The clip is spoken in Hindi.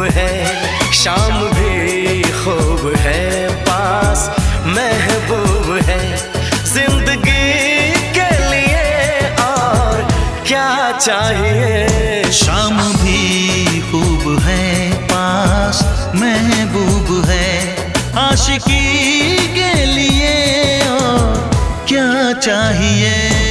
खूब है, शाम भी खूब है, पास महबूब है। ज़िंदगी के लिए और क्या चाहिए? शाम भी खूब है, पास महबूब है। आशिकी के लिए और क्या चाहिए?